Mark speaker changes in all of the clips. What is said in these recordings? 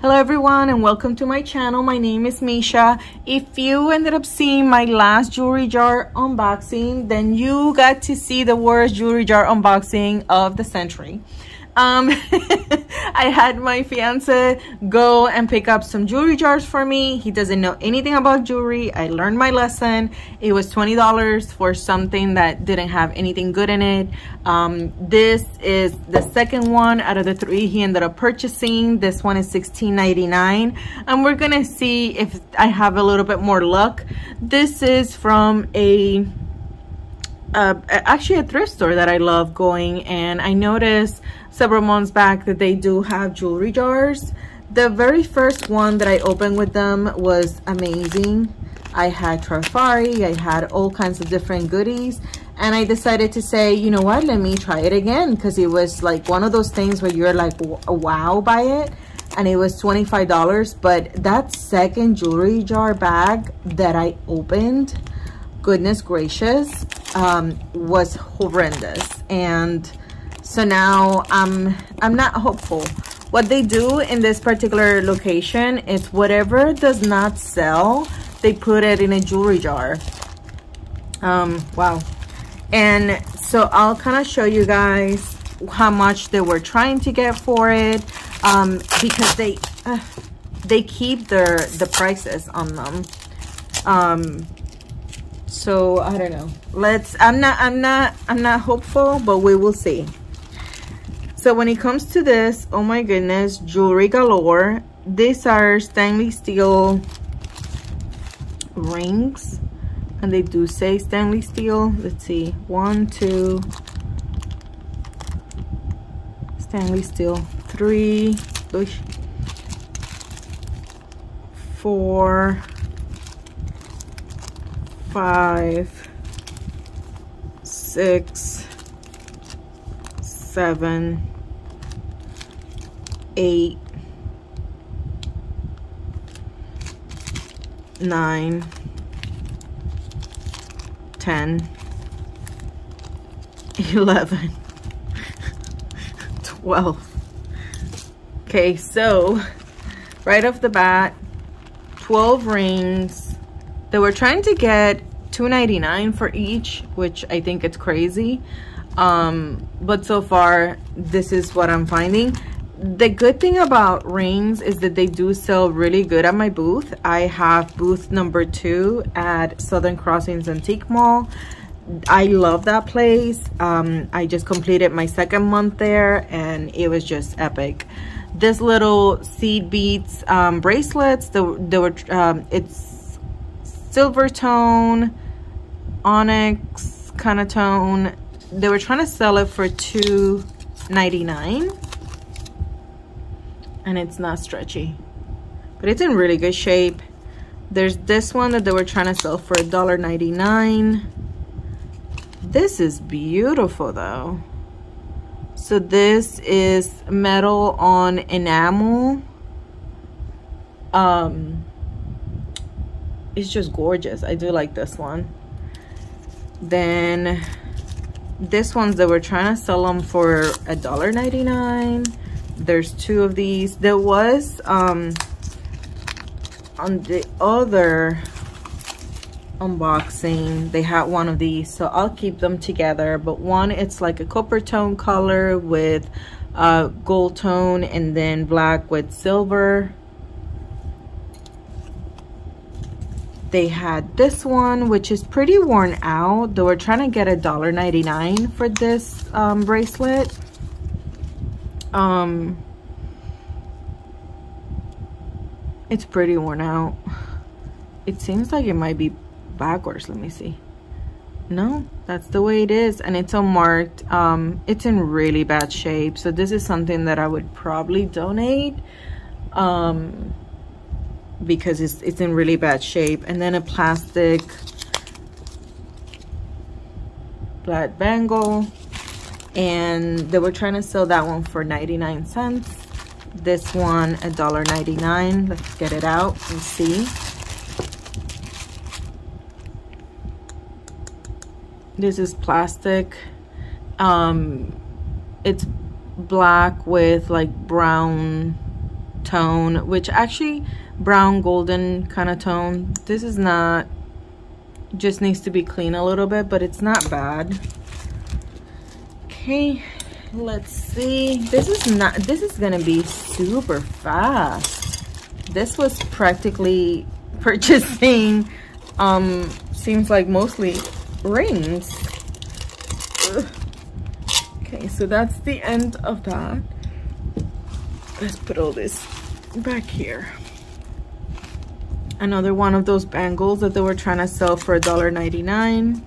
Speaker 1: Hello everyone and welcome to my channel. My name is Misha. If you ended up seeing my last jewelry jar unboxing, then you got to see the worst jewelry jar unboxing of the century um i had my fiance go and pick up some jewelry jars for me. He doesn't know anything about jewelry. I learned my lesson. It was 20 dollars for something that didn't have anything good in it. Um this is the second one out of the three he ended up purchasing. This one is 16.99 and we're gonna see if i have a little bit more luck. This is from a uh, actually a thrift store that I love going and I noticed several months back that they do have jewelry jars. The very first one that I opened with them was amazing. I had Trifari, I had all kinds of different goodies and I decided to say, you know what, let me try it again because it was like one of those things where you're like wow by it and it was $25 but that second jewelry jar bag that I opened goodness gracious um, was horrendous and so now I'm I'm not hopeful. What they do in this particular location is whatever does not sell they put it in a jewelry jar. Um wow. And so I'll kind of show you guys how much they were trying to get for it um because they uh, they keep their the prices on them. Um so i don't know. Let's i'm not i'm not i'm not hopeful but we will see so when it comes to this, oh my goodness, jewelry galore. These are stainless steel rings. And they do say stainless steel. Let's see. One, two. Stainless steel. Three. Four. Five. Six. Seven eight, nine, ten, eleven, twelve. Okay, so right off the bat, 12 rings. They were trying to get 2.99 for each, which I think it's crazy. Um, but so far, this is what I'm finding the good thing about rings is that they do sell really good at my booth. I have booth number two at southern crossings antique mall. I love that place. Um, i just completed my second month there and it was just epic. This little seed beads um, bracelets they were um, it's silver tone onyx kind of tone. They were trying to sell it for 2.99 and it's not stretchy. But it's in really good shape. There's this one that they were trying to sell for $1.99 this is beautiful though. So this is metal on enamel. Um it's just gorgeous. I do like this one. Then this ones that were trying to sell them for $1.99 there's two of these. There was um on the other unboxing they had one of these so i'll keep them together. But one it's like a copper tone color with uh gold tone and then black with silver. They had this one which is pretty worn out. They were trying to get a dollar 99 for this um, bracelet um, it's pretty worn out. It seems like it might be backwards. Let me see. No, that's the way it is. And it's unmarked. Um, it's in really bad shape. So this is something that I would probably donate. Um, because it's, it's in really bad shape. And then a plastic black bangle and they were trying to sell that one for 99 cents this one a dollar 99 let's get it out and see this is plastic um it's black with like brown tone, which actually brown golden kind of tone. This is not, just needs to be clean a little bit, but it's not bad. Okay, let's see. This is not, this is gonna be super fast. This was practically purchasing, um, seems like mostly rings. Ugh. Okay, so that's the end of that. Let's put all this back here. Another one of those bangles that they were trying to sell for $1.99.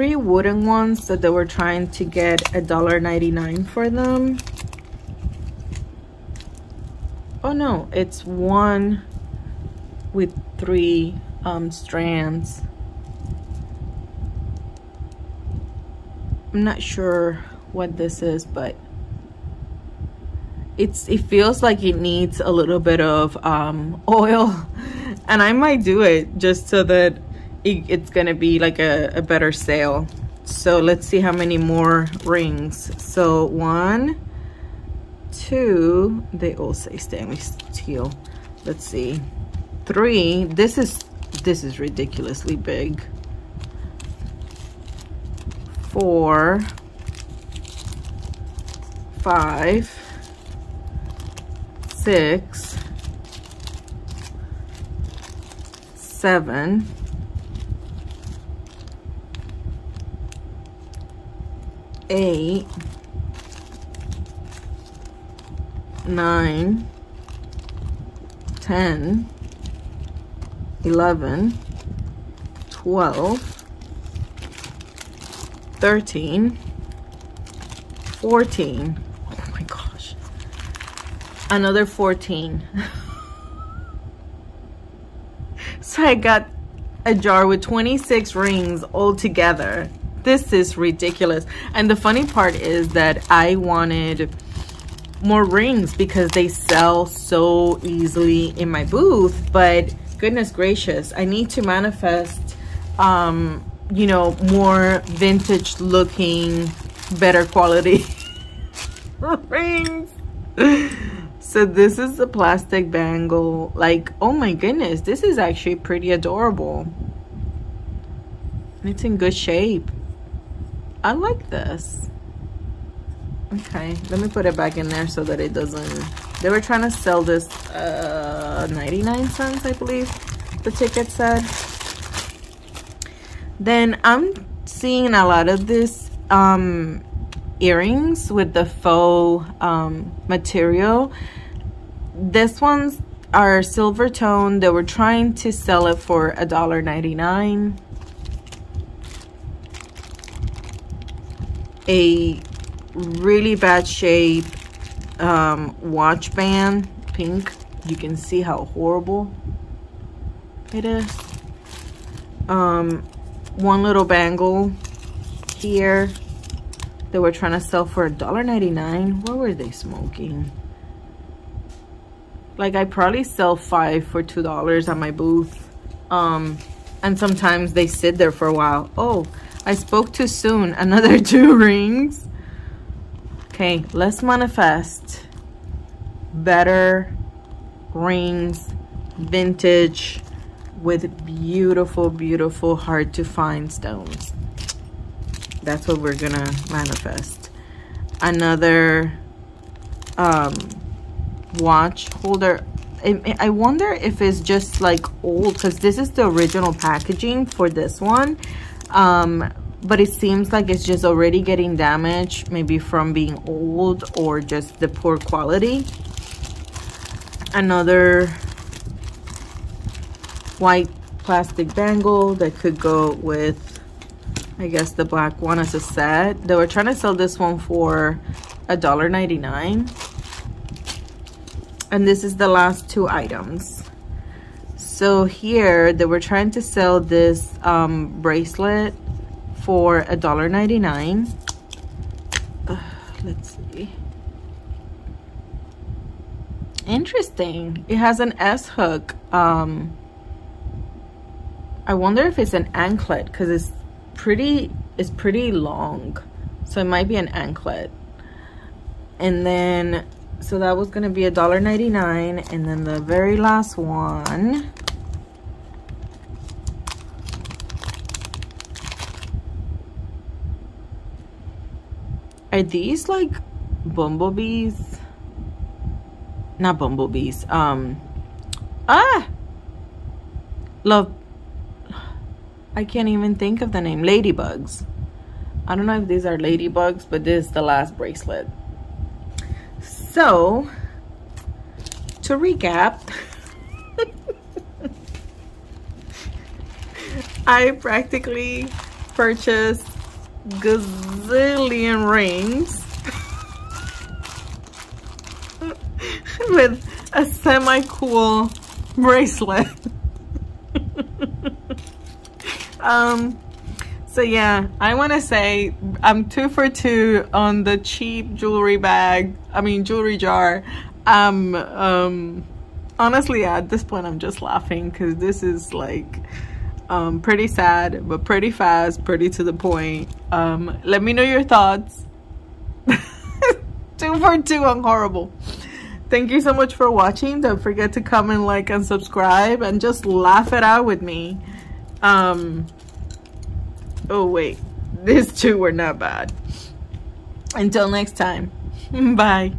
Speaker 1: Three wooden ones that they were trying to get a dollar ninety nine for them. Oh no, it's one with three um, strands. I'm not sure what this is, but it's it feels like it needs a little bit of um, oil and I might do it just so that it, it's gonna be like a, a better sale. So let's see how many more rings. So one, two, they all say stainless steel. Let's see, three, this is, this is ridiculously big four, five, six, seven, eight, nine, ten, eleven, twelve. 13, 14. Oh my gosh. Another 14. so I got a jar with 26 rings all together. This is ridiculous. And the funny part is that I wanted more rings because they sell so easily in my booth. But goodness gracious, I need to manifest um, you know, more vintage looking, better quality rings. So this is a plastic bangle. Like, oh my goodness, this is actually pretty adorable. It's in good shape. I like this. Okay, let me put it back in there so that it doesn't... They were trying to sell this uh, 99 cents, I believe the ticket said. Then I'm seeing a lot of this um, earrings with the faux um, material. This ones are silver tone. They were trying to sell it for a dollar ninety nine. A really bad shape um, watch band, pink. You can see how horrible it is. Um, one little bangle here. They were trying to sell for a dollar 99 what were they smoking? Like i probably sell five for two dollars at my booth. Um and sometimes they sit there for a while. Oh i spoke too soon another two rings okay let's manifest better rings vintage with beautiful, beautiful, hard to find stones. That's what we're gonna manifest. Another um, watch holder. I, I wonder if it's just like old because this is the original packaging for this one. Um, but it seems like it's just already getting damaged maybe from being old or just the poor quality another white plastic bangle that could go with I guess the black one as a set. They were trying to sell this one for a dollar ninety nine, And this is the last two items. So here they were trying to sell this um, bracelet for a dollar ninety nine. Uh, let's see. Interesting. It has an S hook. Um, I wonder if it's an anklet because it's pretty it's pretty long. So it might be an anklet. And then, so that was gonna be a dollar ninety nine, and then the very last one. Are these like bumblebees? Not bumblebees. Um. Ah. Love. I can't even think of the name. Ladybugs. I don't know if these are ladybugs, but this is the last bracelet. So, to recap, I practically purchased gazillion rings with a semi-cool bracelet. um, so yeah, I want to say I'm two for two on the cheap jewelry bag. I mean jewelry jar. Um, um, honestly, at this point, I'm just laughing because this is like um, pretty sad, but pretty fast, pretty to the point. Um, let me know your thoughts. two for two on horrible. Thank you so much for watching. Don't forget to comment, like, and subscribe, and just laugh it out with me. Um, Oh, wait. These two were not bad. Until next time. Bye.